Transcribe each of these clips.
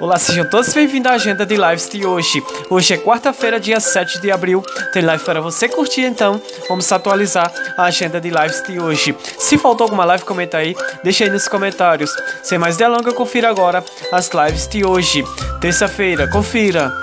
Olá, sejam todos bem-vindos à agenda de lives de hoje. Hoje é quarta-feira, dia 7 de abril. Tem live para você curtir, então vamos atualizar a agenda de lives de hoje. Se faltou alguma live, comenta aí, deixa aí nos comentários. Sem mais delongas, confira agora as lives de hoje. Terça-feira, confira.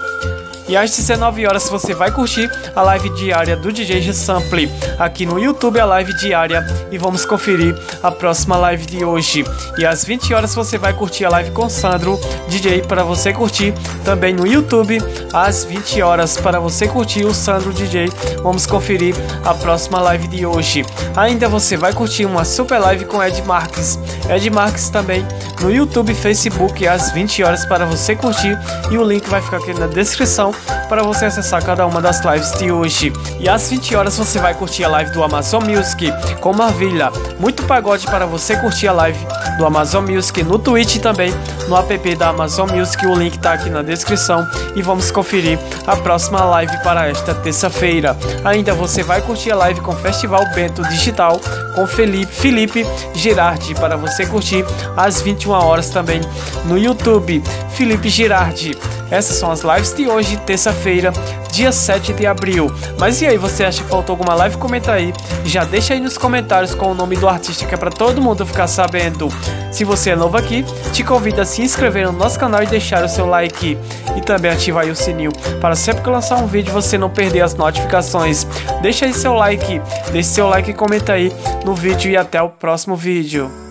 E às 19 horas você vai curtir a live diária do DJ G-Sample aqui no YouTube, a live diária. E vamos conferir a próxima live de hoje. E às 20 horas você vai curtir a live com Sandro DJ para você curtir também no YouTube às 20 horas para você curtir o Sandro DJ. Vamos conferir a próxima live de hoje. Ainda você vai curtir uma super live com Ed Marques. Ed Marques também no YouTube e Facebook às 20 horas para você curtir e o link vai ficar aqui na descrição para você acessar cada uma das lives de hoje. E às 20 horas você vai curtir a live do Amazon Music com Marvilha. Muito pagode para você curtir a live do Amazon Music no Twitch e também no app da Amazon Music. O link está aqui na descrição e vamos conferir a próxima live para esta terça-feira. Ainda você vai curtir a live com Festival Bento Digital com Felipe, Felipe Girardi para você curtir às 21 horas também no YouTube. Felipe Girardi. Essas são as lives de hoje, terça-feira, dia 7 de abril. Mas e aí, você acha que faltou alguma live? Comenta aí. Já deixa aí nos comentários com o nome do artista que é para todo mundo ficar sabendo. Se você é novo aqui, te convido a se inscrever no nosso canal e deixar o seu like. E também ativar o sininho para sempre que lançar um vídeo você não perder as notificações. Deixa aí seu like, deixe seu like e comenta aí no vídeo e até o próximo vídeo.